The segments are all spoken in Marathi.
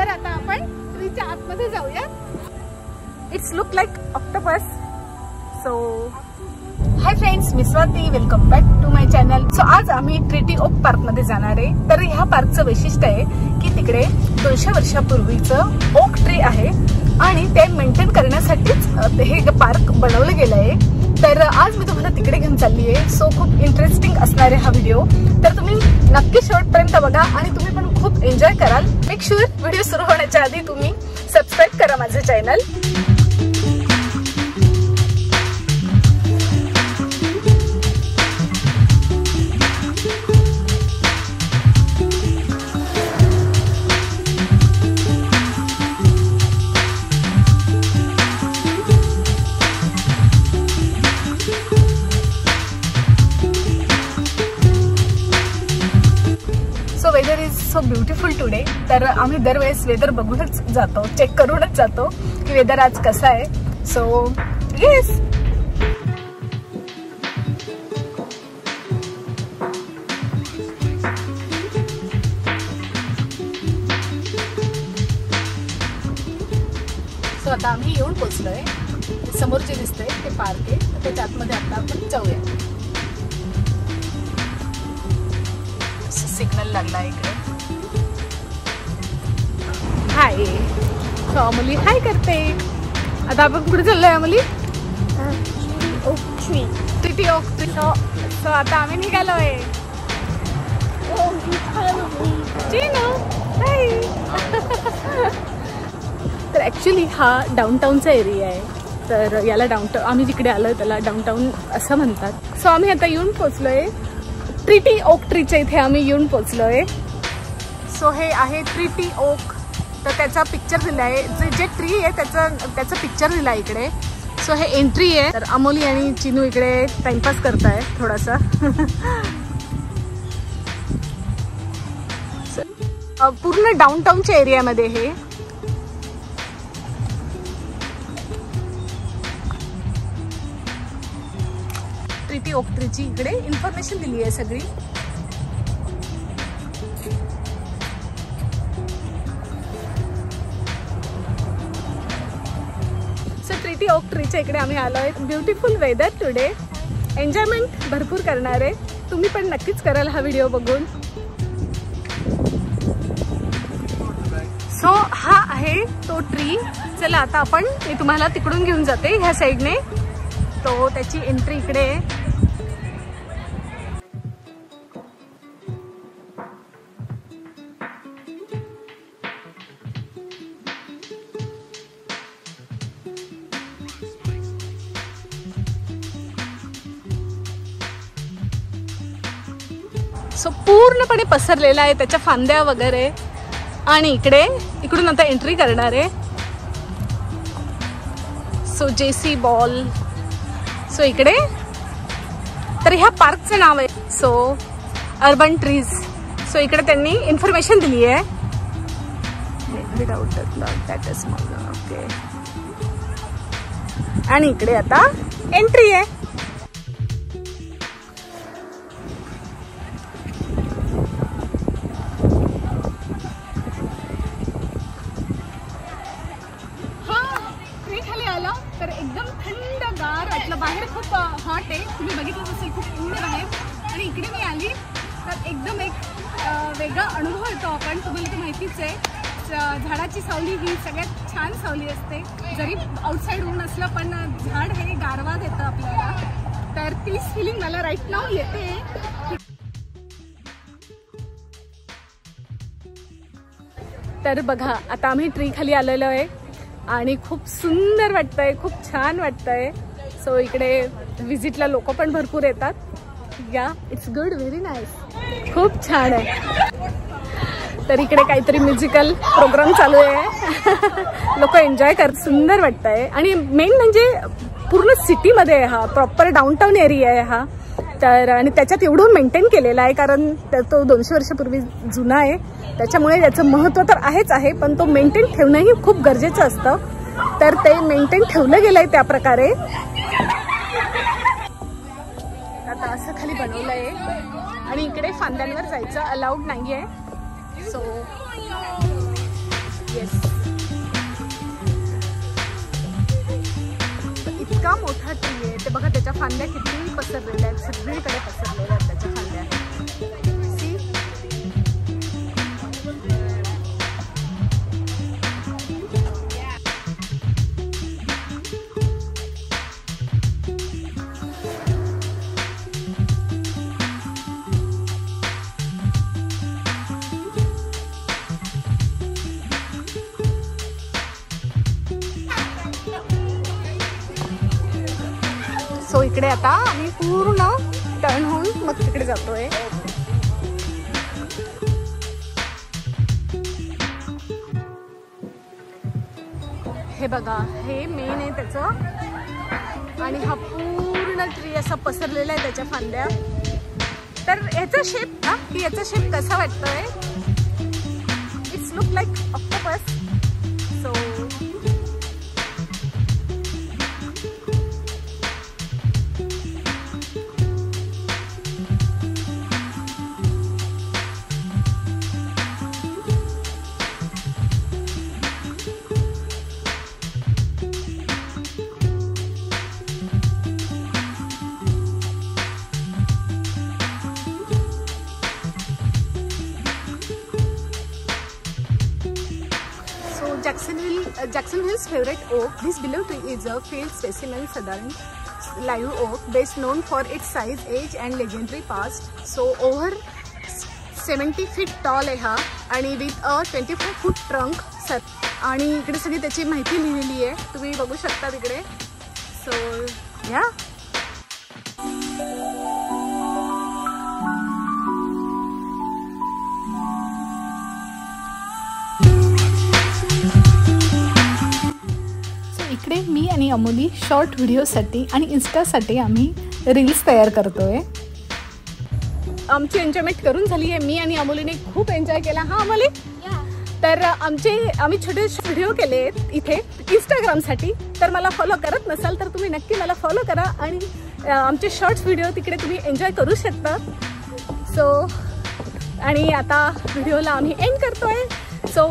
तर आता आपण ट्रीच्या आतमध्ये जाऊया. It's look like octopus so hi friends me Swati. Welcome back to my channel so आज आम्ही ट्रिटी ओक पार्कमध्ये जाणार आहे. तर ह्या पार्कचं वैशिष्ट्य आहे की तिकडे दोनशे वर्षापूर्वीचं ओक ट्री आहे आणि ते मेंटेन करण्यासाठीच हे पार्क बनवलं गेलं आहे. तर आज मी तुम्हाला तिकडे घेऊन चालली आहे. सो खूप इंटरेस्टिंग असणार आहे हा व्हिडिओ तर तुम्ही नक्की शेवटपर्यंत बघा आणि तुम्ही पण खूप एन्जॉय कराल. मेक शुअर व्हिडिओ सुरू होण्याच्या आधी तुम्ही सबस्क्राईब करा माझं चॅनल टुडे तर आम्ही दरवेळेस वेदर बघूनच जातो चेक करूनच जातो की वेदर आज कसा आहे. सो येस सो आता आम्ही येऊन पोचलोय समोर जे दिसतंय ते पार्क आहे. तर त्याच्या आतमध्ये आता आपण जाऊया. सिग्नल लागला इकडे. हाय सो अमोली हाय करते. आता आपण कुठे चाललोय अमोली oak tree. Treaty oak so so आता आम्ही निघालोय. आहे तर ॲक्च्युली हा डाऊनटाऊनचा एरिया आहे. तर याला डाऊनटाऊन आम्ही जिकडे आलो त्याला डाऊनटाऊन असं म्हणतात. सो आम्ही आता येऊन पोचलो आहे ट्रिटी ओक ट्रीच्या इथे आम्ही येऊन पोचलो आहे सो हे आहे ट्रिटी ओक तर त्याचा पिक्चर दिला आहे. जे जे ट्री आहे त्याचं त्याचं पिक्चर दिला आहे इकडे. सो हे एंट्री आहे. तर अमोली आणि चिनू इकडे टाइमपास करताय थोडासा. पूर्ण डाऊनटाऊनच्या एरियामध्ये हे. प्रीती ओकत्रीची इकडे इन्फॉर्मेशन दिली आहे सगळी. सो ऑफ ओक ट्रीच्या इकडे आम्ही आलो आहे. Beautiful weather today. एन्जॉयमेंट भरपूर करणार आहे. तुम्ही पण नक्कीच कराल हा व्हिडिओ बघून. सो हा आहे तो ट्री चला आता आपण मी तुम्हाला तिकडून घेऊन जाते ह्या साईडने तो त्याची एंट्री इकडे आहे. सो पूर्णपणे पसरलेला आहे त्याच्या फांद्या वगैरे. आणि इकडे इकडून आता एंट्री करणार आहे. सो जे सी बॉल सो इकडे. तर ह्या पार्कचं नाव आहे. सो अर्बन ट्रीज सो इकडे त्यांनी इन्फॉर्मेशन दिली आहे विदाउट ओके आणि इकडे आता एंट्री आहे. खूप हॉट आहे. तुम्ही बघितलं असेल खूप ऊन आहे आणि इकडे मी आली तर एकदम एक वेगळा अनुभव येतो आपण. तुम्हाला तर माहितीच आहे झाडाची सावली ही सगळ्यात छान सावली असते. जरी आउटसाईड ऊन असलं पण झाड हे गारवा देतं आपल्याला. तर तीच फिलिंग मला राईट नाव येते. तर बघा आता आम्ही ट्री खाली आलेलो आहे. आणि खूप सुंदर वाटतंय खूप छान वाटतंय. सो इकडे व्हिजिटला लोक पण भरपूर येतात. या इट्स गुड व्हेरी नाईस खूप छान आहे. तर इकडे काहीतरी म्युझिकल प्रोग्राम चालू आहे. लोक एन्जॉय करत सुंदर वाटतंय. आणि मेन म्हणजे पूर्ण सिटीमध्ये आहे हा प्रॉपर डाऊनटाऊन एरिया आहे हा. तर आणि त्याच्यात एवढं मेंटेन केलेला आहे कारण तो दोनशे वर्षापूर्वी जुना आहे. त्याच्यामुळे याचं महत्त्व तर आहेच आहे पण तो मेंटेन ठेवणंही खूप गरजेचं असतं. तर ते मेंटेन ठेवलं गेलंय त्या प्रकारे. आता असं खाली बनवलं आहे. आणि इकडे फांद्यांवर जायचं अलाउड नाही आहे सो येस इतका मोठा ट्री आहे. ते बघा त्याच्या फांद्या किती पसरलेल्या आहेत. सगळीकडे पसरलेल्या आहेत त्याच्या फांद्या. सो इकडे आता आम्ही पूर्ण टर्न होऊन मग तिकडे जातोय. हे बघा हे मेन आहे त्याचं. आणि हा पूर्ण ट्री असा पसरलेला आहे त्याच्या फांद्या. तर याचा शेप ना की याचा शेप कसा वाटतोय? It's look like octopus so Jacksonville Jackson hills favourite oak this believe to is a field special and southern live oak best known for its size age and legendary past so over seventy feet tall आहे हा. आणि with a twenty four foot trunk sir आणि इकडे सगळी त्याची माहिती लिहिलेली आहे. तुम्ही बघू शकता तिकडे. सो या इकडे मी आणि अमोली शॉर्ट व्हिडिओसाठी आणि इन्स्टासाठी आम्ही रील्स तयार करतोय. आमची एन्जॉयमेंट करून झाली आहे मी आणि अमोलीने खूप एन्जॉय केला. हा अमोली. तर आमचे आम्ही छोटे व्हिडिओ केले आहेत इथे इंस्टाग्रामसाठी तर मला फॉलो करत नसाल तर तुम्ही नक्की मला फॉलो करा आणि आमचे शॉर्ट्स व्हिडिओ तिकडे तुम्ही एन्जॉय करू शकता. सो आणि आता व्हिडिओला आम्ही एंड करतोय. सो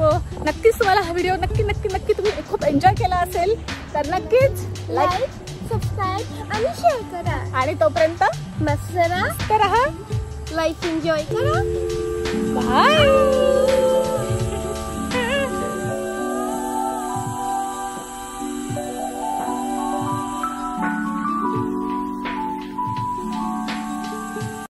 नक्कीच तुम्हाला हा व्हिडिओ नक्की नक्की नक्की तुम्ही खूप एन्जॉय केला असेल. तर नक्कीच लाईक subscribe आणि share करा. आणि तोपर्यंत मस्त राहा. लाईफ एन्जॉय करा. बाय